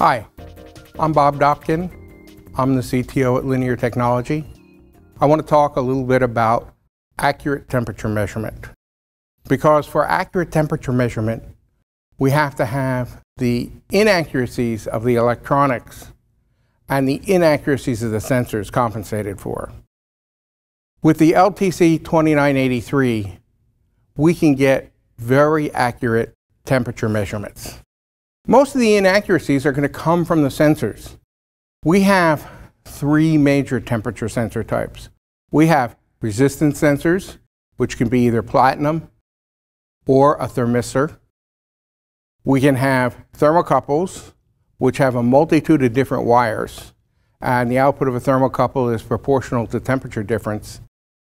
Hi, I'm Bob Dobkin. I'm the CTO at Linear Technology. I want to talk a little bit about accurate temperature measurement. Because for accurate temperature measurement, we have to have the inaccuracies of the electronics and the inaccuracies of the sensors compensated for. With the LTC 2983, we can get very accurate temperature measurements. Most of the inaccuracies are going to come from the sensors. We have three major temperature sensor types. We have resistance sensors, which can be either platinum or a thermistor. We can have thermocouples, which have a multitude of different wires, and the output of a thermocouple is proportional to temperature difference.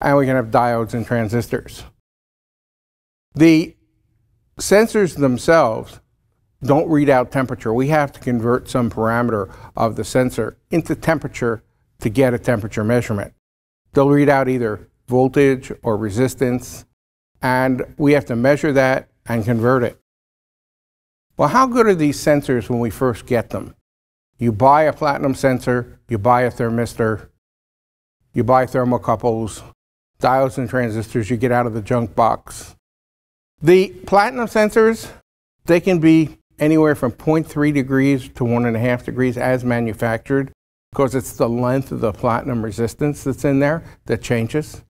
And we can have diodes and transistors. The sensors themselves don't read out temperature. We have to convert some parameter of the sensor into temperature to get a temperature measurement. They'll read out either voltage or resistance, and we have to measure that and convert it. Well, how good are these sensors when we first get them? You buy a platinum sensor, you buy a thermistor, you buy thermocouples, diodes and transistors you get out of the junk box. The platinum sensors, they can be anywhere from 0.3 degrees to 1.5 degrees as manufactured because it's the length of the platinum resistance that's in there that changes.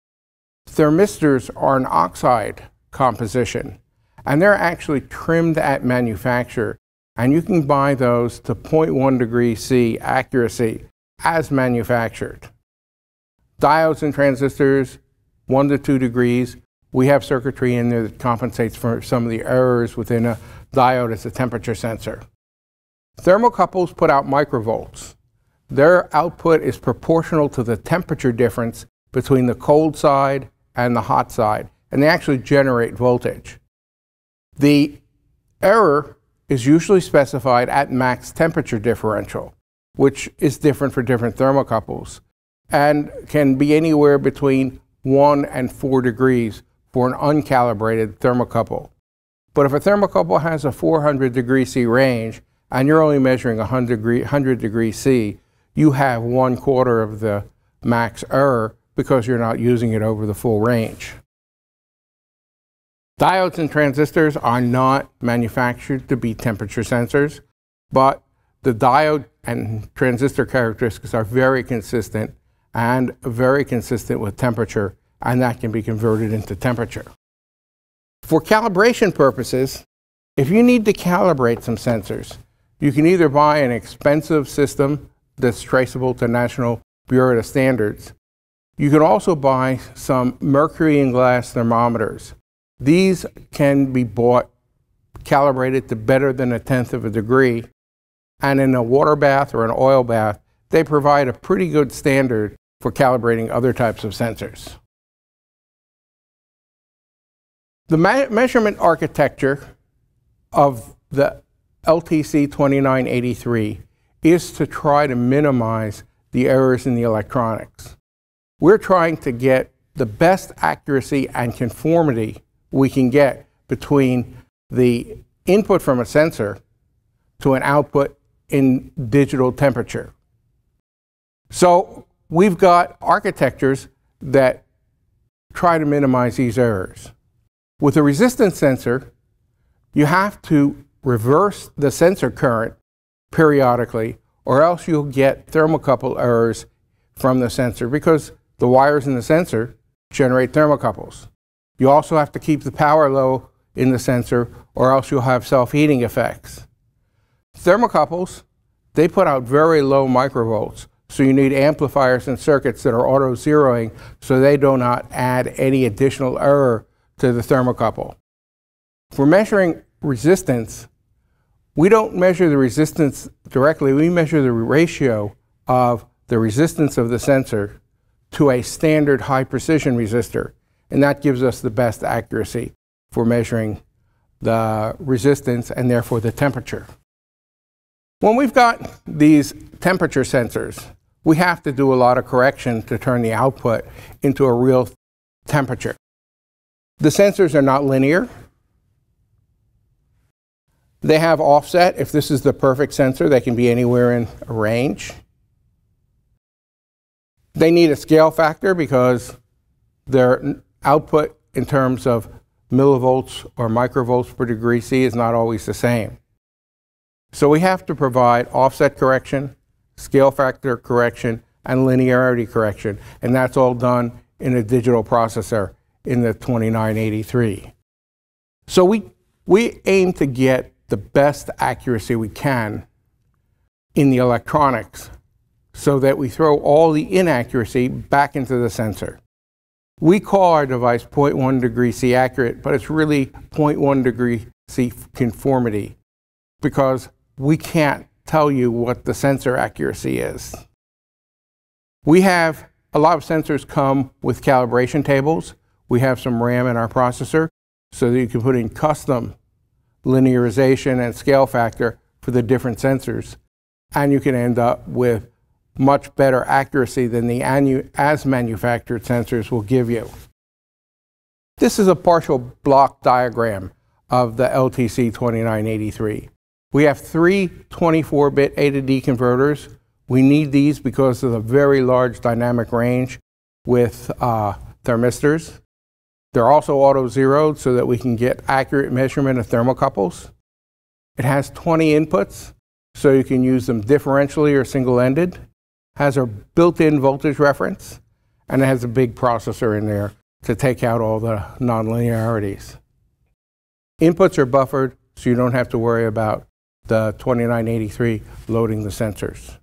Thermistors are an oxide composition, and they're actually trimmed at manufacture, and you can buy those to 0.1 degree C accuracy as manufactured. Diodes and transistors, 1 to 2 degrees, we have circuitry in there that compensates for some of the errors within a diode as a temperature sensor. Thermocouples put out microvolts. Their output is proportional to the temperature difference between the cold side and the hot side, and they actually generate voltage. The error is usually specified at max temperature differential, which is different for different thermocouples, and can be anywhere between 1 and 4 degrees for an uncalibrated thermocouple. But if a thermocouple has a 400 degree C range and you're only measuring 100 degree, 100 degree C, you have one quarter of the max error because you're not using it over the full range. Diodes and transistors are not manufactured to be temperature sensors, but the diode and transistor characteristics are very consistent and very consistent with temperature and that can be converted into temperature. For calibration purposes, if you need to calibrate some sensors, you can either buy an expensive system that's traceable to National Bureau of Standards. You can also buy some mercury and glass thermometers. These can be bought calibrated to better than a tenth of a degree. And in a water bath or an oil bath, they provide a pretty good standard for calibrating other types of sensors. The me measurement architecture of the LTC 2983 is to try to minimize the errors in the electronics. We're trying to get the best accuracy and conformity we can get between the input from a sensor to an output in digital temperature. So we've got architectures that try to minimize these errors. With a resistance sensor, you have to reverse the sensor current periodically, or else you'll get thermocouple errors from the sensor because the wires in the sensor generate thermocouples. You also have to keep the power low in the sensor, or else you'll have self-heating effects. Thermocouples, they put out very low microvolts, so you need amplifiers and circuits that are auto-zeroing so they do not add any additional error to the thermocouple. For measuring resistance, we don't measure the resistance directly, we measure the ratio of the resistance of the sensor to a standard high precision resistor, and that gives us the best accuracy for measuring the resistance and therefore the temperature. When we've got these temperature sensors, we have to do a lot of correction to turn the output into a real temperature. The sensors are not linear. They have offset. If this is the perfect sensor, they can be anywhere in a range. They need a scale factor because their output in terms of millivolts or microvolts per degree C is not always the same. So we have to provide offset correction, scale factor correction, and linearity correction, and that's all done in a digital processor in the 2983. So we, we aim to get the best accuracy we can in the electronics so that we throw all the inaccuracy back into the sensor. We call our device 0.1 degree C accurate, but it's really 0.1 degree C conformity because we can't tell you what the sensor accuracy is. We have a lot of sensors come with calibration tables. We have some RAM in our processor so that you can put in custom linearization and scale factor for the different sensors. And you can end up with much better accuracy than the as manufactured sensors will give you. This is a partial block diagram of the LTC 2983. We have three 24-bit A to D converters. We need these because of the very large dynamic range with uh, thermistors. They're also auto-zeroed so that we can get accurate measurement of thermocouples. It has 20 inputs, so you can use them differentially or single-ended has a built-in voltage reference, and it has a big processor in there to take out all the nonlinearities. Inputs are buffered, so you don't have to worry about the 2983 loading the sensors.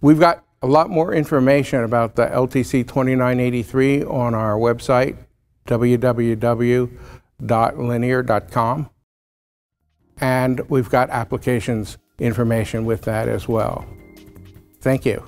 We've got a lot more information about the LTC 2983 on our website, www.linear.com. And we've got applications information with that as well. Thank you.